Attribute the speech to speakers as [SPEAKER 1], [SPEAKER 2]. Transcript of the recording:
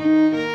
[SPEAKER 1] Música hum.